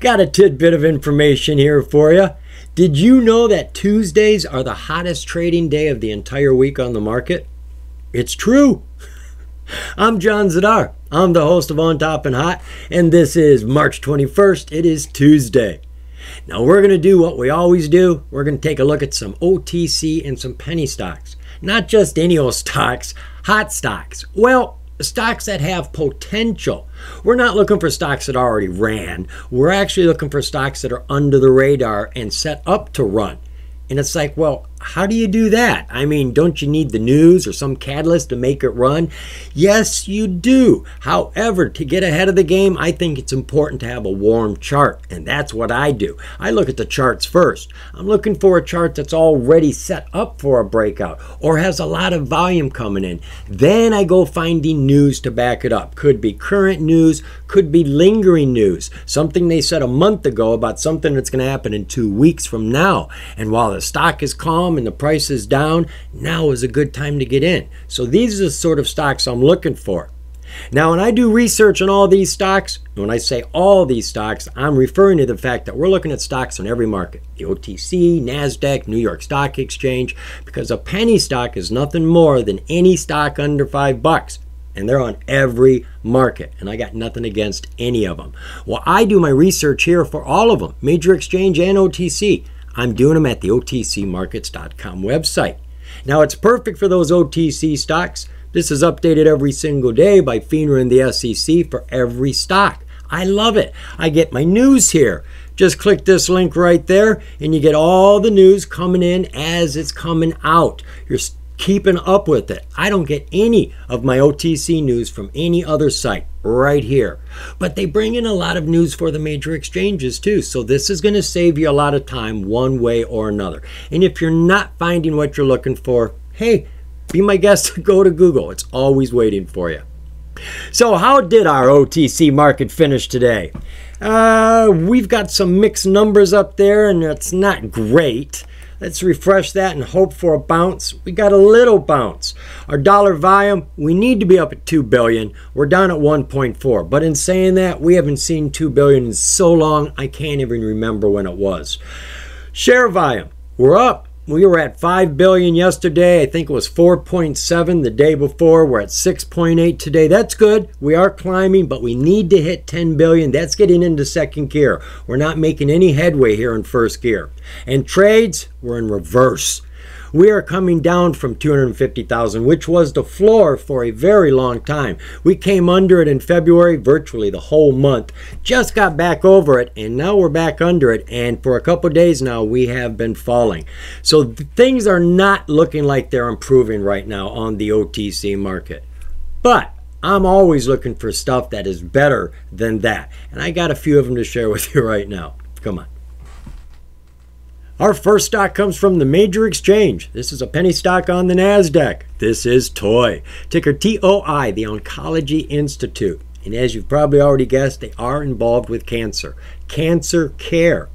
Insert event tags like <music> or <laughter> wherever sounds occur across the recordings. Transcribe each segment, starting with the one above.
Got a tidbit of information here for you. Did you know that Tuesdays are the hottest trading day of the entire week on the market? It's true. <laughs> I'm John Zidar. I'm the host of On Top and Hot, and this is March 21st. It is Tuesday. Now we're going to do what we always do. We're going to take a look at some OTC and some penny stocks. Not just any old <laughs> stocks, hot stocks. Well, stocks that have potential. We're not looking for stocks that already ran. We're actually looking for stocks that are under the radar and set up to run. And it's like, well, how do you do that? I mean, don't you need the news or some catalyst to make it run? Yes, you do. However, to get ahead of the game, I think it's important to have a warm chart, and that's what I do. I look at the charts first. I'm looking for a chart that's already set up for a breakout or has a lot of volume coming in. Then I go finding news to back it up. Could be current news, could be lingering news, something they said a month ago about something that's going to happen in two weeks from now. And while the stock is calm, and the price is down, now is a good time to get in. So these are the sort of stocks I'm looking for. Now, when I do research on all these stocks, when I say all these stocks, I'm referring to the fact that we're looking at stocks on every market the OTC, NASDAQ, New York Stock Exchange, because a penny stock is nothing more than any stock under five bucks. And they're on every market, and I got nothing against any of them. Well, I do my research here for all of them major exchange and OTC. I'm doing them at the OTCmarkets.com website. Now, it's perfect for those OTC stocks. This is updated every single day by FINRA and the SEC for every stock. I love it. I get my news here. Just click this link right there, and you get all the news coming in as it's coming out. Keeping up with it. I don't get any of my OTC news from any other site right here. But they bring in a lot of news for the major exchanges too. So this is going to save you a lot of time one way or another. And if you're not finding what you're looking for, hey, be my guest, <laughs> go to Google. It's always waiting for you. So how did our OTC market finish today? Uh, we've got some mixed numbers up there and it's not great. Let's refresh that and hope for a bounce. We got a little bounce. Our dollar volume, we need to be up at 2 billion. We're down at 1.4. But in saying that, we haven't seen 2 billion in so long, I can't even remember when it was. Share volume, we're up we were at 5 billion yesterday. I think it was 4.7 the day before. We're at 6.8 today. That's good. We are climbing, but we need to hit 10 billion. That's getting into second gear. We're not making any headway here in first gear. And trades, we're in reverse we are coming down from 250,000, which was the floor for a very long time. We came under it in February, virtually the whole month, just got back over it, and now we're back under it. And for a couple days now, we have been falling. So things are not looking like they're improving right now on the OTC market. But I'm always looking for stuff that is better than that. And I got a few of them to share with you <laughs> right now. Come on. Our first stock comes from the major exchange. This is a penny stock on the NASDAQ. This is TOI, ticker TOI, the Oncology Institute. And as you've probably already guessed, they are involved with cancer, cancer care.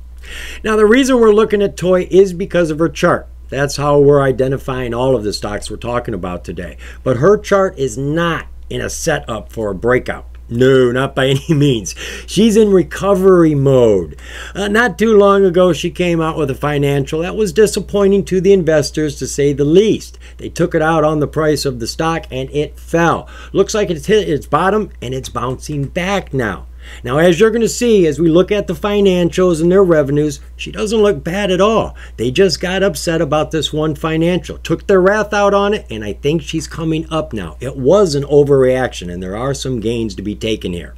Now, the reason we're looking at TOI is because of her chart. That's how we're identifying all of the stocks we're talking about today. But her chart is not in a setup for a breakout. No, not by <laughs> any means. She's in recovery mode. Uh, not too long ago, she came out with a financial that was disappointing to the investors, to say the least. They took it out on the price of the stock and it fell. Looks like it's hit its bottom and it's bouncing back now. Now, as you're going to see, as we look at the financials and their revenues, she doesn't look bad at all. They just got upset about this one financial, took their wrath out on it, and I think she's coming up now. It was an overreaction, and there are some gains to be taken here.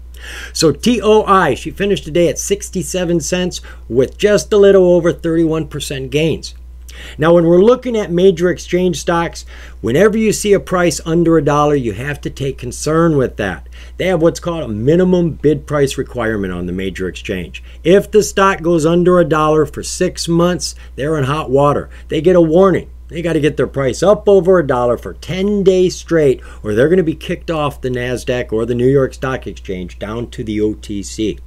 So TOI, she finished today at 67 cents with just a little over 31% gains. Now, when we're looking at major exchange stocks, whenever you see a price under a dollar, you have to take concern with that. They have what's called a minimum bid price requirement on the major exchange. If the stock goes under a dollar for six months, they're in hot water. They get a warning. They got to get their price up over a dollar for 10 days straight, or they're going to be kicked off the NASDAQ or the New York Stock Exchange down to the OTC.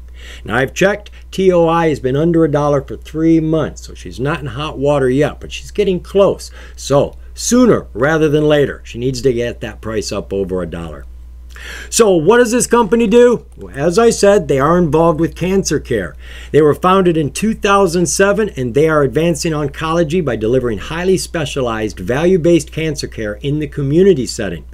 Now I've checked, TOI has been under a dollar for three months, so she's not in hot water yet, but she's getting close. So sooner rather than later, she needs to get that price up over a dollar. So, what does this company do? Well, as I said, they are involved with cancer care. They were founded in 2007 and they are advancing oncology by delivering highly specialized, value based cancer care in the community setting.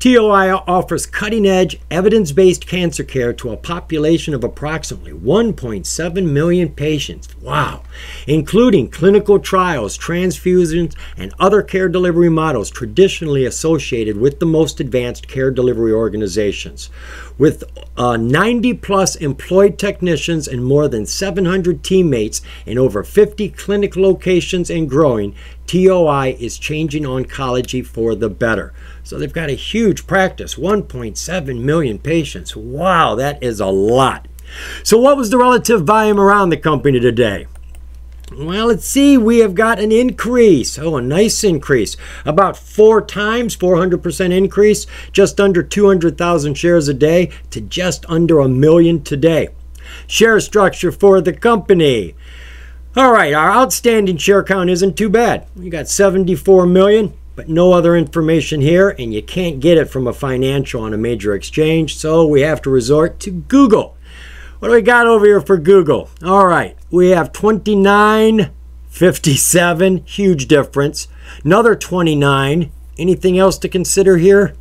TOI offers cutting edge, evidence based cancer care to a population of approximately 1.7 million patients. Wow! Including clinical trials, transfusions, and other care delivery models traditionally associated with the most advanced care delivery organizations. With uh, 90 plus employed technicians and more than 700 teammates in over 50 clinic locations and growing, TOI is changing oncology for the better. So they've got a huge practice 1.7 million patients. Wow, that is a lot. So, what was the relative volume around the company today? Well, let's see, we have got an increase. Oh, a nice increase. About four times, 400% increase, just under 200,000 shares a day to just under a million today. Share structure for the company. All right, our outstanding share count isn't too bad. We got 74 million, but no other information here, and you can't get it from a financial on a major exchange, so we have to resort to Google. What do we got over here for Google? All right, we have 29.57, huge difference. Another 29. Anything else to consider here?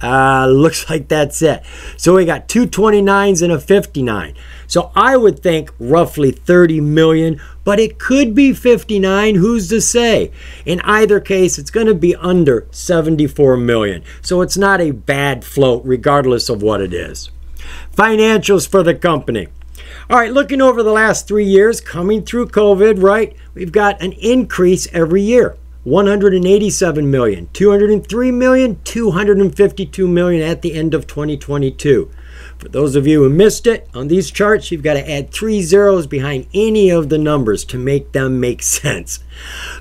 Uh, <laughs> looks like that's it. So we got two 29s and a 59. So I would think roughly 30 million, but it could be 59. Who's to say? In either case, it's going to be under 74 million. So it's not a bad float, regardless of what it is. Financials for the company. All right, looking over the last three years, coming through COVID, right? We've got an increase every year. 187 million, 203 million, 252 million at the end of 2022. For those of you who missed it, on these charts, you've got to add three zeros behind any of the numbers to make them make <laughs> sense.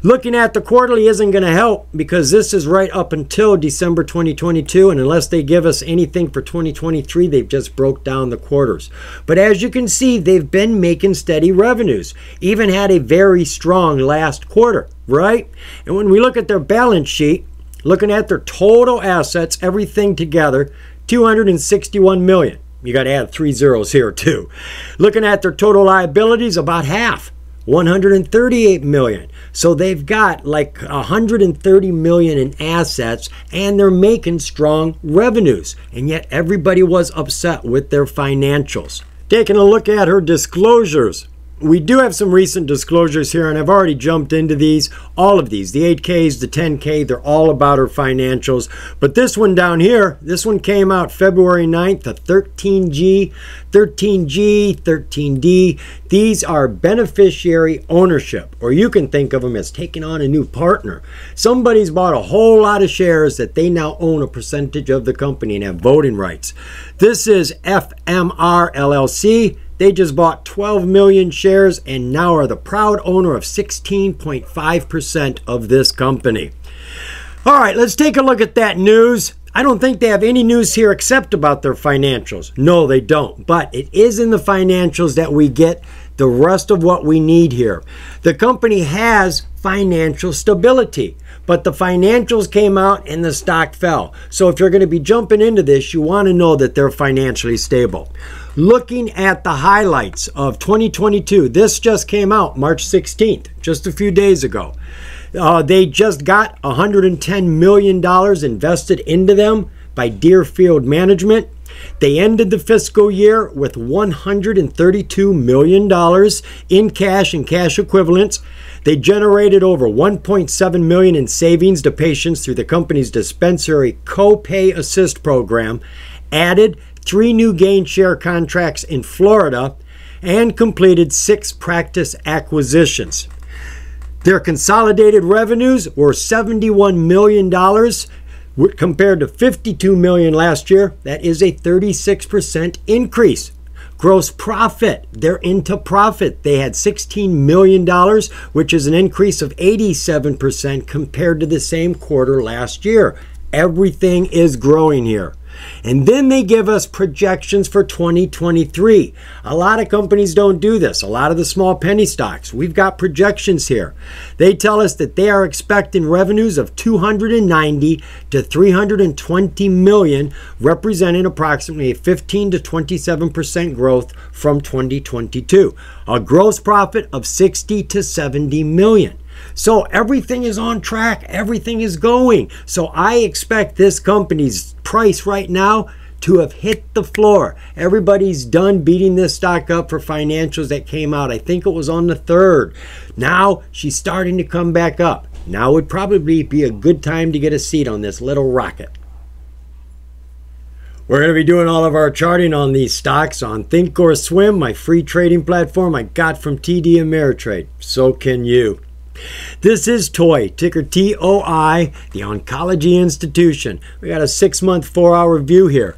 Looking at the quarterly isn't going to help because this is right up until December 2022, and unless they give us anything for 2023, they've just broke down the quarters. But as you can see, they've been making steady revenues, even had a very strong last quarter, right? And when we look at their balance sheet, looking at their total assets, everything together, 261 million. You got to add three zeros here too. Looking at their total liabilities, about half, 138 million. So they've got like 130 million in assets and they're making strong revenues. And yet everybody was upset with their financials. Taking a look at her disclosures we do have some recent disclosures here, and I've already jumped into these. All of these, the 8Ks, the 10K, they're all about our financials. But this one down here, this one came out February 9th, the 13G, 13G, 13D. These are beneficiary ownership, or you can think of them as taking on a new partner. Somebody's bought a whole lot of shares that they now own a percentage of the company and have voting rights. This is FMR LLC. They just bought 12 million shares and now are the proud owner of 16.5% of this company. All right, let's take a look at that news. I don't think they have any news here except about their financials. No, they don't. But it is in the financials that we get the rest of what we need here. The company has financial stability, but the financials came out and the stock fell. So if you're going to be jumping into this, you want to know that they're financially stable. Looking at the highlights of 2022, this just came out March 16th, just a few days ago. Uh, they just got $110 million invested into them by Deerfield Management. They ended the fiscal year with $132 million in cash and cash equivalents. They generated over 1.7 million in savings to patients through the company's dispensary co-pay assist program, added three new gain share contracts in Florida, and completed six practice acquisitions. Their consolidated revenues were $71 million compared to 52 million last year. That is a 36% increase. Gross profit, they're into profit. They had $16 million, which is an increase of 87% compared to the same quarter last year. Everything is growing here. And then they give us projections for 2023. A lot of companies don't do this. A lot of the small penny stocks, we've got projections here. They tell us that they are expecting revenues of 290 to 320 million, representing approximately a 15 to 27% growth from 2022. A gross profit of 60 to 70 million. So everything is on track, everything is going. So I expect this company's price right now to have hit the floor. Everybody's done beating this stock up for financials that came out. I think it was on the 3rd. Now she's starting to come back up. Now would probably be a good time to get a seat on this little rocket. We're going to be doing all of our charting on these stocks on Thinkorswim, my free trading platform I got from TD Ameritrade. So can you. This is TOI, ticker TOI, the Oncology Institution. We got a six month, four hour view here.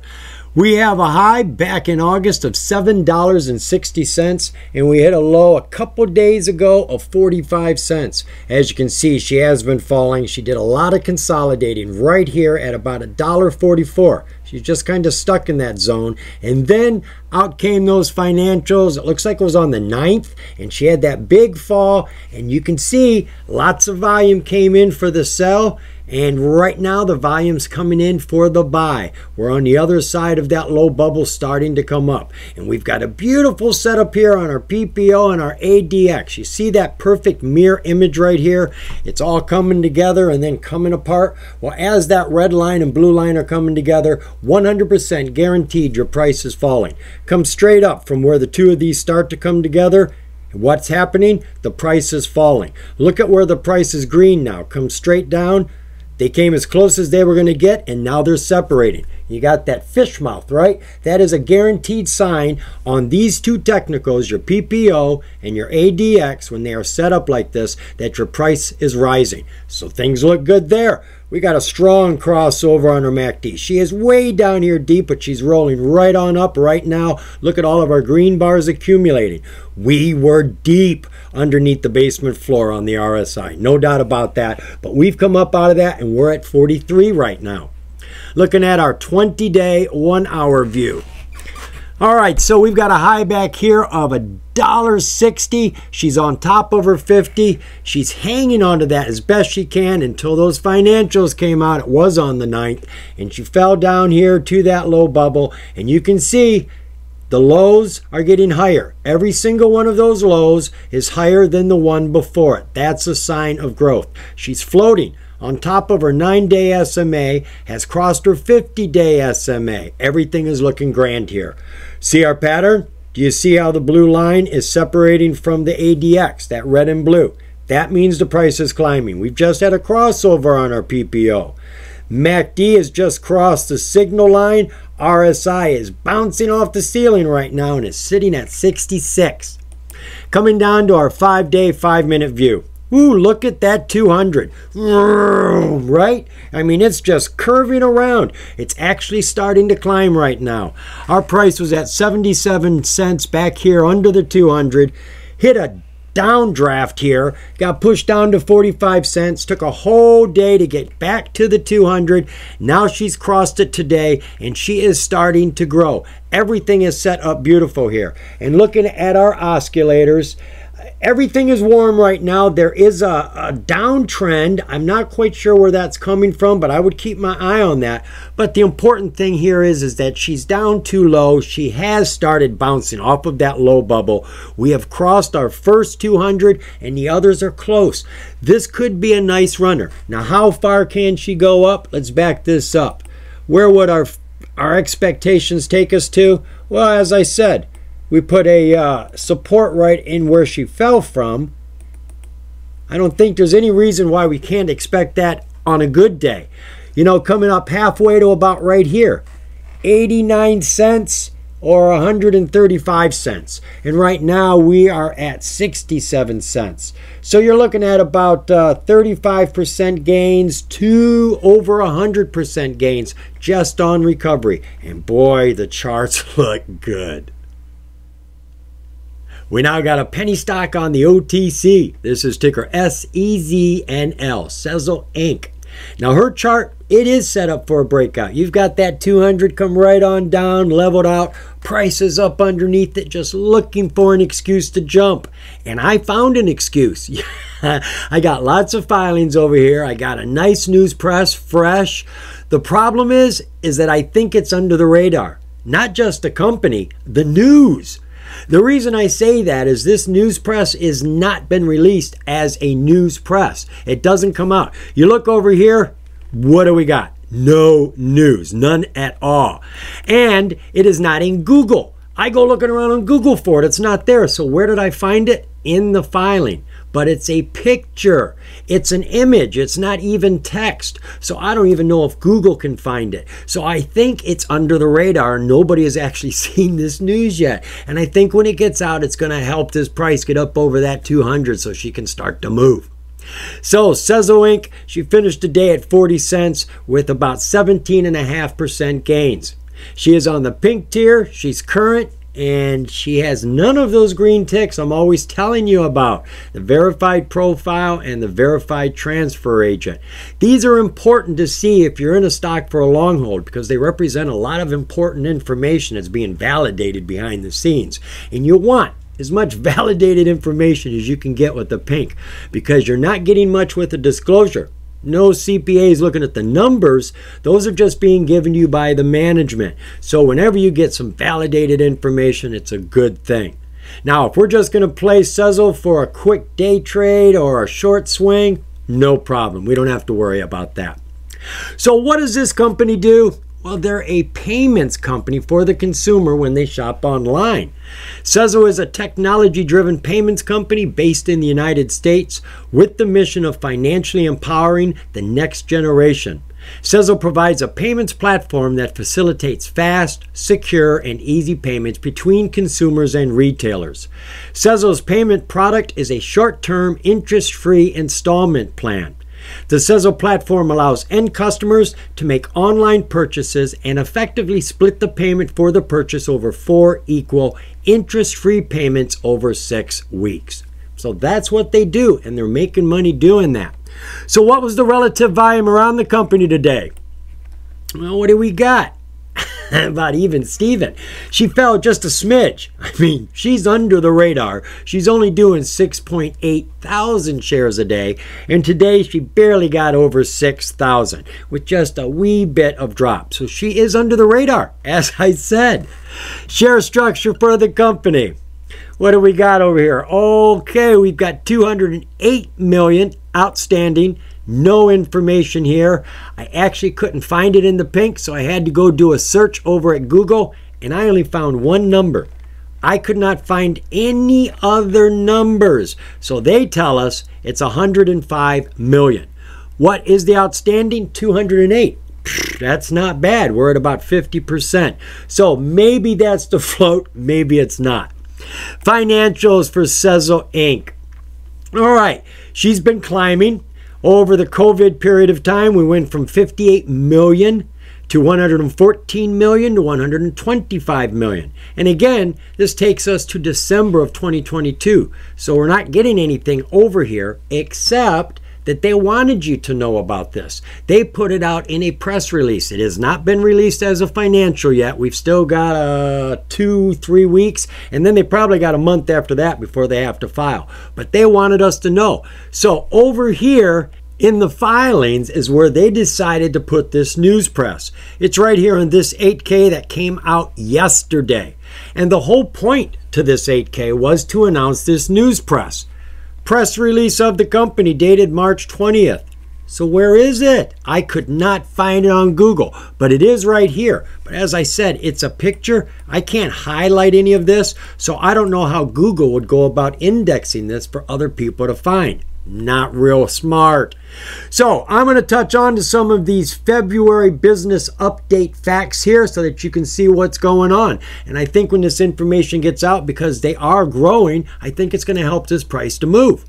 We have a high back in August of $7.60, and we hit a low a couple days ago of 45 cents. As you can see, she has been falling. She did a lot of consolidating right here at about $1.44. She's just kind of stuck in that zone. And then out came those financials. It looks like it was on the 9th, and she had that big fall. And you can see lots of volume came in for the sell and right now, the volume's coming in for the buy. We're on the other side of that low bubble starting to come up. And we've got a beautiful setup here on our PPO and our ADX. You see that perfect mirror image right here? It's all coming together and then coming apart. Well, as that red line and blue line are coming together, 100% guaranteed your price is falling. Come straight up from where the two of these start to come together What's happening? The price is falling. Look at where the price is green now. Come straight down. They came as close as they were going to get, and now they're separating. You got that fish mouth, right? That is a guaranteed sign on these two technicals, your PPO and your ADX, when they are set up like this, that your price is rising. So things look good there. We got a strong crossover on our MACD. She is way down here deep, but she's rolling right on up right now. Look at all of our green bars accumulating. We were deep underneath the basement floor on the RSI. No doubt about that. But we've come up out of that and we're at 43 right now. Looking at our 20 day, one hour view. All right, so we've got a high back here of a dollar sixty. She's on top of her 50. She's hanging onto that as best she can until those financials came out. It was on the 9th, and she fell down here to that low bubble. And you can see the lows are getting higher. Every single one of those lows is higher than the one before it. That's a sign of growth. She's floating on top of her nine day SMA, has crossed her 50 day SMA. Everything is looking grand here. See our pattern? Do you see how the blue line is separating from the ADX, that red and blue? That means the price is climbing. We've just had a crossover on our PPO. MACD has just crossed the signal line. RSI is bouncing off the ceiling right now and is sitting at 66. Coming down to our five day, five minute view. Ooh, look at that 200. Right? I mean, it's just curving around. It's actually starting to climb right now. Our price was at 77 cents back here under the 200. Hit a downdraft here, got pushed down to 45 cents, took a whole day to get back to the 200. Now she's crossed it today and she is starting to grow. Everything is set up beautiful here. And looking at our oscillators, everything is warm right now. There is a, a, downtrend. I'm not quite sure where that's coming from, but I would keep my eye on that. But the important thing here is, is that she's down too low. She has started bouncing off of that low bubble. We have crossed our first 200 and the others are close. This could be a nice runner. Now, how far can she go up? Let's back this up. Where would our, our expectations take us to? Well, as I said, we put a uh, support right in where she fell from. I don't think there's any reason why we can't expect that on a good day. You know, coming up halfway to about right here, 89 cents or 135 cents. And right now we are at 67 cents. So you're looking at about uh, 35% gains to over 100% gains just on recovery. And boy, the charts <laughs> look good. We now got a penny stock on the OTC. This is ticker SEZNL, Sezzle Inc. Now her chart, it is set up for a breakout. You've got that 200 come right on down, leveled out, prices up underneath it, just looking for an excuse to jump. And I found an excuse. <laughs> I got lots of filings over here. I got a nice news press, fresh. The problem is, is that I think it's under the radar. Not just the company, the news. The reason I say that is this news press is not been released as a news press. It doesn't come out. You look over here, what do we got? No news, none at all. And it is not in Google. I go looking around on Google for it. It's not there. So where did I find it? In the filing but it's a picture. It's an image. It's not even text. So I don't even know if Google can find it. So I think it's under the radar. Nobody has actually <laughs> seen this news yet. And I think when it gets out, it's going to help this price get up over that 200 so she can start to move. So Sezzle Inc., she finished the day at 40 cents with about 17.5% gains. She is on the pink tier. She's current and she has none of those green ticks I'm always telling you about the verified profile and the verified transfer agent. These are important to see if you're in a stock for a long hold because they represent a lot of important information that's being validated behind the scenes. And you want as much validated information as you can get with the pink because you're not getting much with the disclosure. No CPA is looking at the numbers. Those are just being given to you by the management. So whenever you get some validated information, it's a good thing. Now, if we're just going to play Sezzle for a quick day trade or a short swing, no problem. We don't have to worry about that. So what does this company do? Well, they're a payments company for the consumer when they shop online. Sezzle is a technology driven payments company based in the United States with the mission of financially empowering the next generation. Sezzle provides a payments platform that facilitates fast, secure, and easy payments between consumers and retailers. Sezzle's payment product is a short term, interest free installment plan. The Sezzle platform allows end customers to make online purchases and effectively split the payment for the purchase over four equal interest free payments over six weeks. So that's what they do, and they're making money doing that. So, what was the relative volume around the company today? Well, what do we got? <laughs> about even Steven. She fell just a smidge. <laughs> I mean, she's under the radar. She's only doing 6.8 thousand shares a day, and today she barely got over 6,000 with just a wee bit of drop. So she is under the radar, <laughs> as I said. Share structure for the company. What do we got over here? Okay, we've got 208 million outstanding no information here. I actually couldn't find it in the pink, so I had to go do a search over at Google, and I only found one number. I could not find any other numbers. So they tell us it's 105 million. What is the outstanding? 208. That's not bad. We're at about 50%. So maybe that's the float, maybe it's not. Financials for Sezzle Inc. All right, she's been climbing. Over the COVID period of time, we went from 58 million to 114 million to 125 million. And again, this takes us to December of 2022. So we're not getting anything over here except that they wanted you to know about this. They put it out in a press release. It has not been released as a financial yet. We've still got uh, two, three weeks, and then they probably got a month after that before they have to file. But they wanted us to know. So over here, in the filings is where they decided to put this news press. It's right here in this 8K that came out yesterday. And the whole point to this 8K was to announce this news press. Press release of the company dated March 20th. So where is it? I could not find it on Google, but it is right here. But as I said, it's a picture. I can't highlight any of this, so I don't know how Google would go about indexing this for other people to find. Not real smart. So I'm going to touch on to some of these February business update facts here so that you can see what's going on. And I think when this information gets out, because they are growing, I think it's going to help this price to move.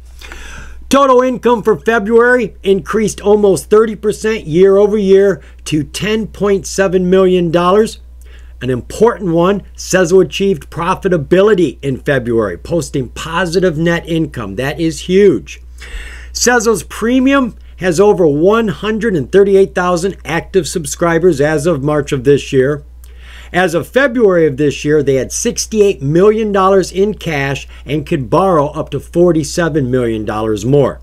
Total income for February increased almost 30% year over year to $10.7 million. An important one, Sezzle achieved profitability in February, posting positive net income. That is huge. Sezzle's premium has over 138,000 active subscribers as of March of this year. As of February of this year, they had $68 million in cash and could borrow up to $47 million more.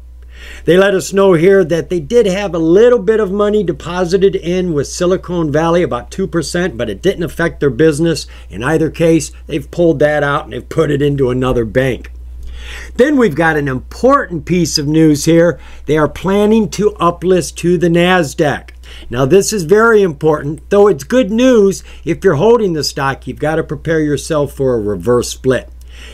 They let us know here that they did have a little bit of money deposited in with Silicon Valley, about 2%, but it didn't affect their business. In either case, they've pulled that out and they've put it into another bank. Then we've got an important piece of news here. They are planning to uplist to the NASDAQ. Now, this is very important, though it's good news. If you're holding the stock, you've got to prepare yourself for a reverse split.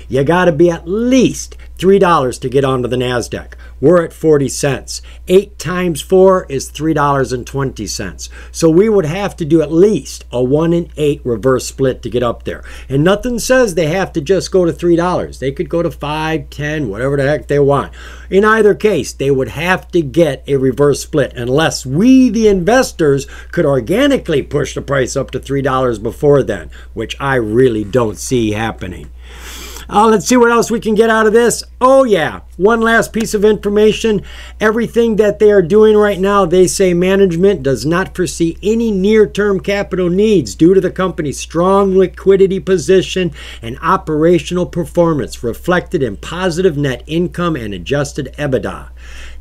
You got to be at least $3 to get onto the NASDAQ. We're at 40 cents. 8 times 4 is $3.20. So we would have to do at least a 1 in 8 reverse split to get up there. And nothing says they have to just go to $3. They could go to 5, 10, whatever the heck they want. In either case, they would have to get a reverse split unless we, the investors, could organically push the price up to $3 before then, which I really don't see happening. Uh, let's see what else we can get out of this. Oh, yeah. One last piece of information. Everything that they are doing right now, they say management does not foresee any near term capital needs due to the company's strong liquidity position and operational performance reflected in positive net income and adjusted EBITDA.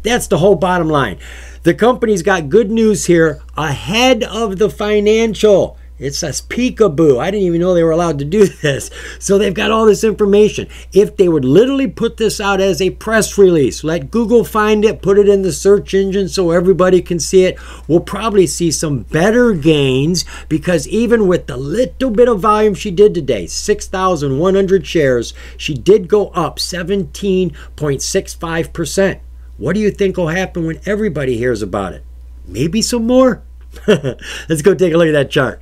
That's the whole bottom line. The company's got good news here ahead of the financial. It says peekaboo. I didn't even know they were allowed to do <laughs> this. So they've got all this information. If they would literally put this out as a press release, let Google find it, put it in the search engine so everybody can see it, we'll probably see some better gains because even with the little bit of volume she did today, 6,100 shares, she did go up 17.65%. What do you think will happen when everybody hears about it? Maybe some more? <laughs> Let's go take a look at that chart.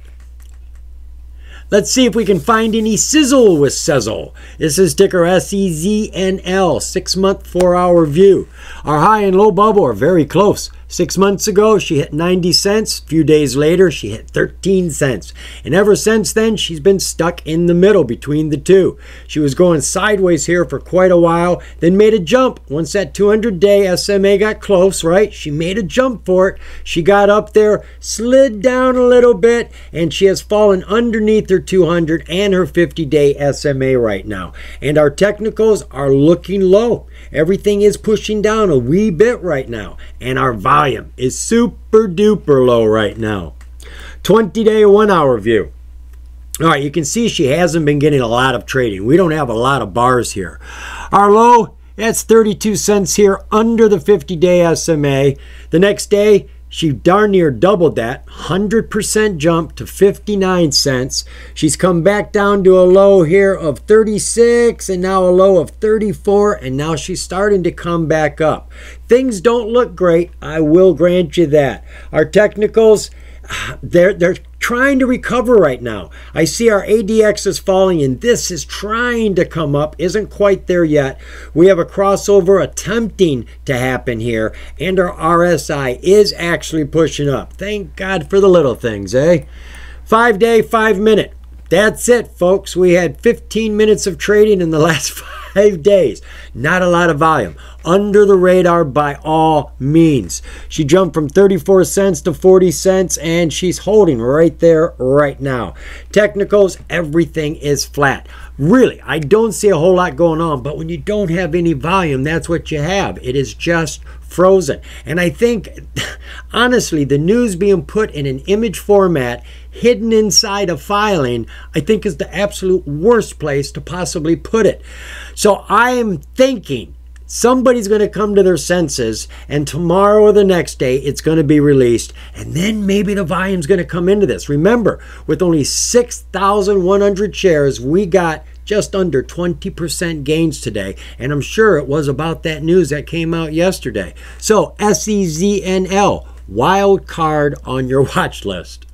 Let's see if we can find any sizzle with Sezzle. This is ticker SEZNL, six month, four hour view. Our high and low bubble are very close. Six months ago, she hit 90 cents. A few days later, she hit 13 cents. And ever since then, she's been stuck in the middle between the two. She was going sideways here for quite a while, then made a jump. Once that 200 day SMA got close, right? She made a jump for it. She got up there, slid down a little bit, and she has fallen underneath her 200 and her 50 day SMA right now. And our technicals are looking low. Everything is pushing down a wee bit right now. And our volume is super duper low right now. 20 day, one hour view. All right, you can see she hasn't been getting a lot of trading. We don't have a lot of bars here. Our low, that's 32 cents here under the 50 day SMA. The next day, she darn near doubled that, 100% jump to 59 cents. She's come back down to a low here of 36 and now a low of 34, and now she's starting to come back up. Things don't look great, I will grant you that. Our technicals, they're, they're trying to recover right now. I see our ADX is falling and this is trying to come up, isn't quite there yet. We have a crossover attempting to happen here and our RSI is actually pushing up. Thank God for the little things, eh? Five day, five minute. That's it, folks. We had 15 minutes of trading in the last <laughs> five days. Not a lot of volume. Under the radar by all means. She jumped from 34 cents to 40 cents and she's holding right there right now. Technicals, everything is flat. Really, I don't see a whole lot going on, but when you don't have any volume, that's what you have. It is just frozen. And I think, <laughs> honestly, the news being put in an image format hidden inside a filing, I think is the absolute worst place to possibly put it. So I am thinking somebody's going to come to their senses and tomorrow or the next day it's going to be released and then maybe the volume's going to come into this remember with only 6100 shares we got just under 20% gains today and i'm sure it was about that news that came out yesterday so seznl wild card on your <laughs> watch list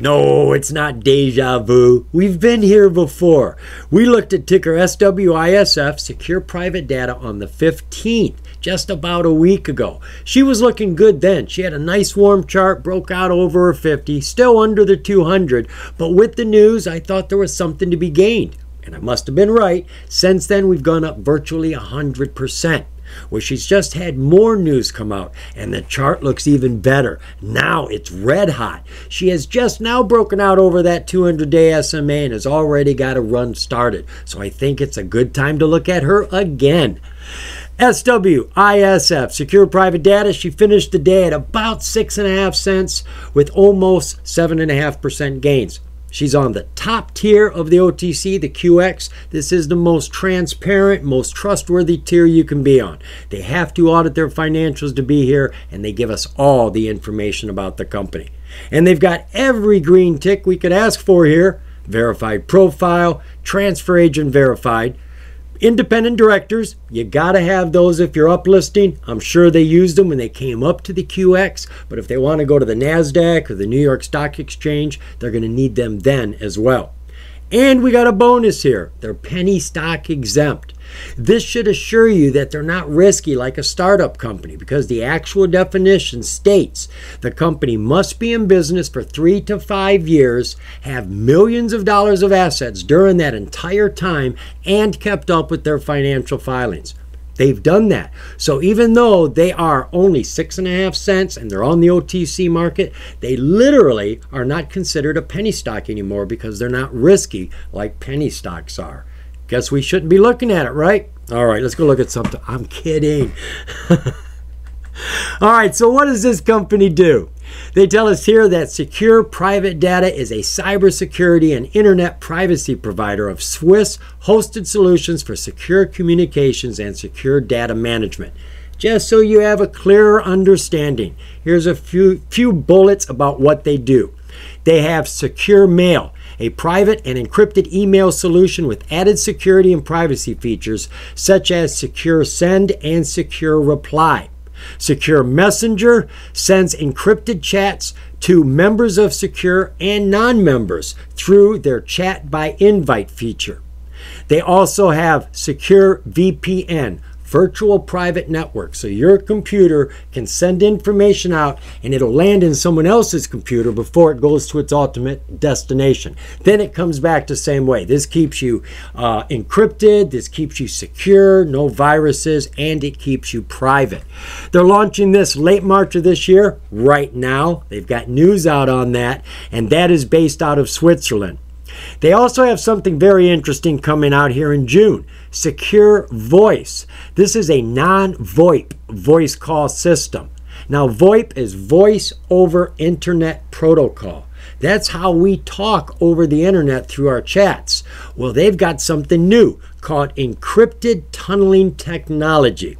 no, it's not deja vu. We've been here before. We looked at ticker SWISF, Secure Private Data, on the 15th, just about a week ago. She was looking good then. She had a nice warm chart, broke out over her 50, still under the 200. But with the news, I thought there was something to be gained. And I must have been right. Since then, we've gone up virtually 100%. Well, she's just had more news come out, and the chart looks even better. Now it's red hot. She has just now broken out over that 200 day SMA and has already got a run started. So I think it's a good time to look at her again. SWISF, Secure Private Data, she finished the day at about six and a half cents with almost seven and a half percent gains. She's on the top tier of the OTC, the QX. This is the most transparent, most trustworthy tier you can be on. They have to audit their financials to be here, and they give us all the information about the company. And they've got every green tick we could ask for here verified profile, transfer agent verified, Independent directors, you got to have those if you're uplisting. I'm sure they used them when they came up to the QX, but if they want to go to the NASDAQ or the New York Stock Exchange, they're going to need them then as well. And we got a bonus here. They're penny stock exempt. This should assure you that they're not risky like a startup company because the actual definition states the company must be in business for three to five years, have millions of dollars of assets during that entire time, and kept up with their financial filings. They've done that. So even though they are only six and a half cents and they're on the OTC market, they literally are not considered a penny stock anymore because they're not risky like penny stocks are. Guess we shouldn't be looking at it, right? All right, let's go look at something. I'm kidding. <laughs> All right, so what does this company do? They tell us here that Secure Private Data is a cybersecurity and internet privacy provider of Swiss hosted solutions for secure communications and secure data management. Just so you have a clearer understanding, here's a few, few bullets about what they do. They have secure mail, a private and encrypted email solution with added security and privacy features such as secure send and secure reply. Secure Messenger sends encrypted chats to members of Secure and non members through their chat by invite feature. They also have Secure VPN, virtual private network. So your computer can send information out and it'll land in someone else's computer before it goes to its ultimate destination. Then it comes back the same way. This keeps you uh, encrypted, this keeps you secure, no viruses, and it keeps you private. They're launching this late March of this year, right now. They've got news out on that, and that is based out of Switzerland. They also have something very interesting coming out here in June Secure Voice. This is a non VoIP voice call system. Now, VoIP is Voice over Internet Protocol. That's how we talk over the internet through our chats. Well, they've got something new called encrypted tunneling technology.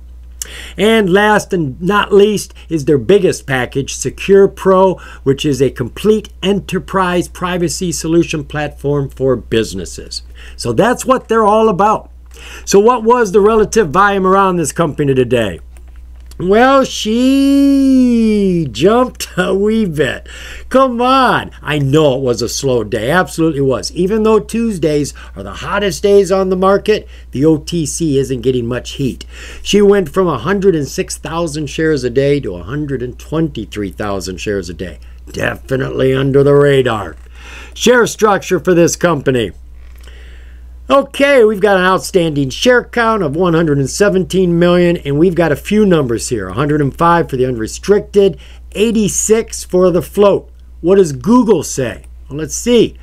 And last and not least is their biggest package, Secure Pro, which is a complete enterprise privacy solution platform for businesses. So that's what they're all about. So, what was the relative volume around this company today? Well, she jumped a wee bit. Come on. I know it was a slow day. Absolutely was. Even though Tuesdays are the hottest days on the market, the OTC isn't getting much heat. She went from 106,000 shares a day to 123,000 shares a day. Definitely under the radar. Share structure for this company. Okay, we've got an outstanding share count of 117 million, and we've got a few numbers here 105 for the unrestricted, 86 for the float. What does Google say? Well, let's see.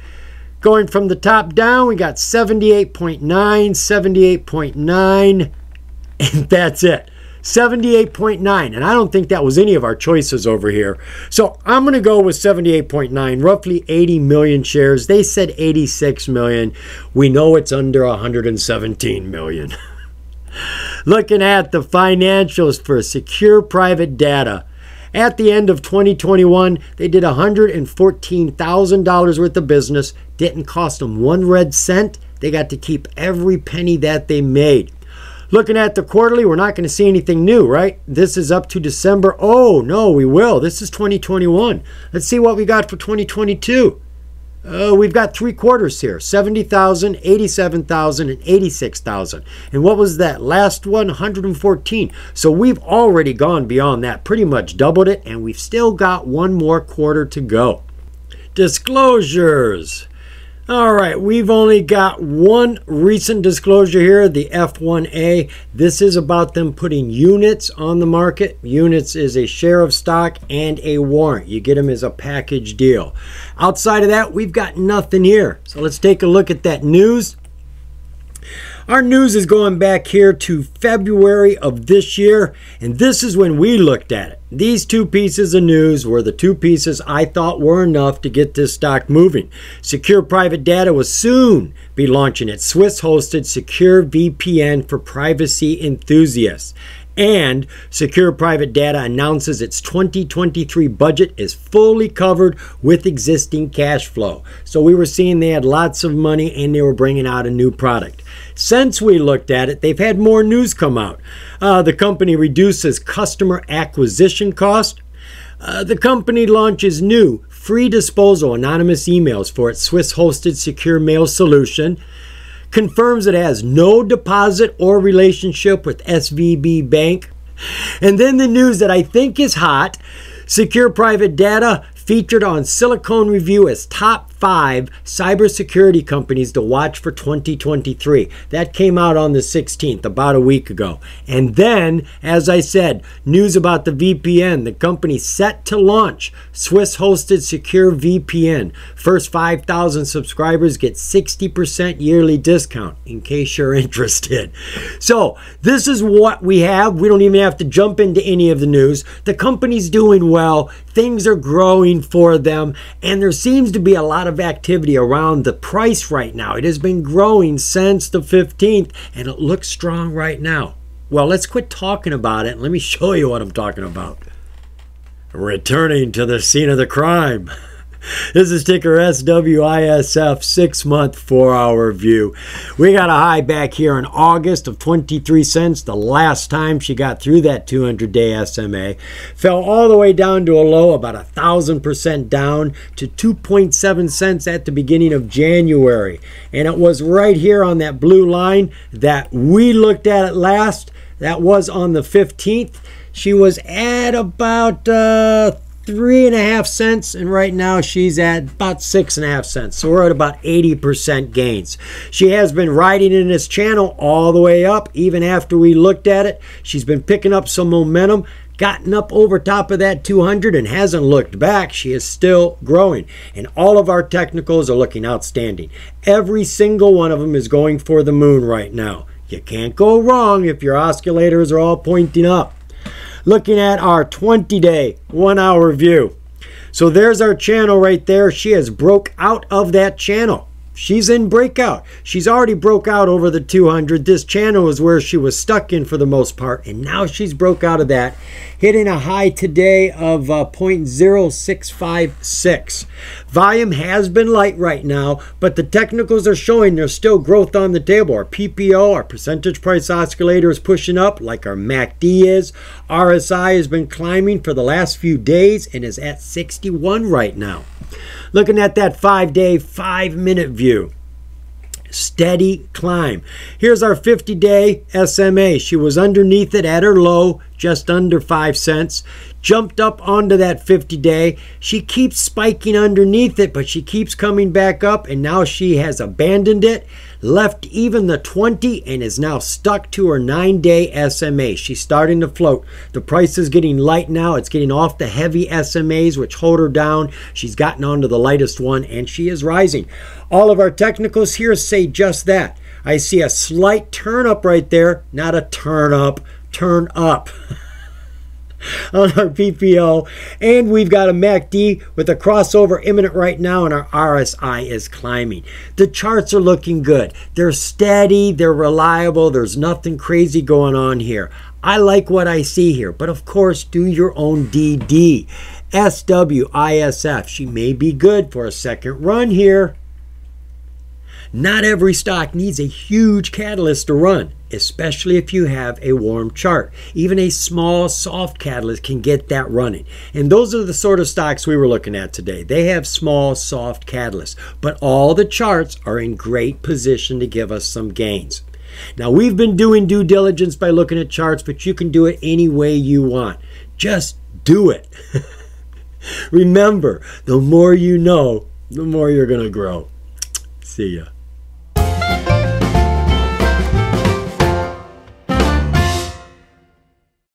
Going from the top down, we got 78.9, 78.9, <laughs> and that's it. 78.9. And I don't think that was any of our choices over here. So I'm going to go with 78.9, roughly 80 million shares. They said 86 million. We know it's under 117 million. <laughs> Looking at the financials for secure private data. At the end of 2021, they did $114,000 worth of business. Didn't cost them one red cent. They got to keep every penny that they made. Looking at the quarterly, we're not going to see anything new, right? This is up to December. Oh, no, we will. This is 2021. Let's see what we got for 2022. Uh, we've got three quarters here 70,000, 87,000, and 86,000. And what was that last one? 114. So we've already gone beyond that, pretty much doubled it, and we've still got one more quarter to go. Disclosures. All right, we've only got one recent disclosure here, the F1A. This is about them putting units on the market. Units is a share of stock and a warrant. You get them as a package deal. Outside of that, we've got nothing here. So let's take a look at that news. Our news is going back here to February of this year, and this is when we looked at it. These two pieces of news were the two pieces I thought were enough to get this stock moving. Secure Private Data will soon be launching its Swiss hosted Secure VPN for privacy enthusiasts. And Secure Private Data announces its 2023 budget is fully covered with existing cash flow. So we were seeing they had lots of money and they were bringing out a new product. Since we looked at it, they've had more news come out. Uh, the company reduces customer acquisition cost. Uh, the company launches new free disposal anonymous emails for its Swiss hosted secure mail solution confirms it has no deposit or relationship with SVB Bank. And then the news that I think is hot Secure Private Data featured on Silicon Review as top five cybersecurity companies to watch for 2023. That came out on the 16th, about a week ago. And then, as I said, news about the VPN. The company set to launch Swiss hosted secure VPN. First 5,000 subscribers get 60% yearly discount in case you're <laughs> interested. So, this is what we have. We don't even have to jump into any of the news. The company's doing well, things are growing for them, and there seems to be a lot of of activity around the price right now. It has been growing since the 15th and it looks strong right now. Well, let's quit talking about it and let me <laughs> show you what I'm talking about. Returning to the scene of the crime. <laughs> This is ticker SWISF six month, four hour view. We got a high back here in August of 23 cents, the last time she got through that 200 day SMA. Fell all the way down to a low, about a thousand percent down to 2.7 cents at the beginning of January. And it was right here on that blue line that we looked at it last. That was on the 15th. She was at about uh, three and a half cents, and right now she's at about six and a half cents. So we're at about 80% gains. She has been riding in this channel all the way up, even after we looked at it. She's been picking up some momentum gotten up over top of that 200 and hasn't looked back. She is still growing. And all of our technicals are looking outstanding. Every single one of them is going for the moon right now. You can't go wrong if your oscillators are all pointing up looking at our 20 day, one hour view. So there's our channel right there. She has broke out of that channel. She's in breakout. She's already broke out over the 200. This channel is where she was stuck in for the most part, and now she's broke out of that, hitting a high today of uh, 0.0656. Volume has been light right now, but the technicals are showing there's still growth on the table. Our PPO, our percentage price oscillator, is pushing up like our MACD is. RSI has been climbing for the last few days and is at 61 right now. Looking at that five day, five minute view. Steady climb. Here's our 50 day SMA. She was underneath it at her low, just under 5 cents. Jumped up onto that 50 day. She keeps spiking underneath it, but she keeps coming back up, and now she has abandoned it left even the 20 and is now stuck to her nine day SMA. She's starting to float. The price is getting light now. It's getting off the heavy SMAs, which hold her down. She's gotten onto the lightest one and she is rising. All of our technicals here say just that. I see a slight turn up right there, not a turn up, turn up. <laughs> on our PPO. And we've got a MACD with a crossover imminent right now, and our RSI is climbing. The charts are looking good. They're steady, they're reliable, there's nothing crazy going on here. I like what I see here, but of course, do your own DD. SWISF, she may be good for a second run here. Not every stock needs a huge catalyst to run, especially if you have a warm chart. Even a small, soft catalyst can get that running. And those are the sort of stocks we were looking at today. They have small, soft catalysts, but all the charts are in great position to give us some gains. Now, we've been doing due diligence by looking at charts, but you can do it any way you want. Just do it. <laughs> Remember, the more you know, the more you're going to grow. See ya.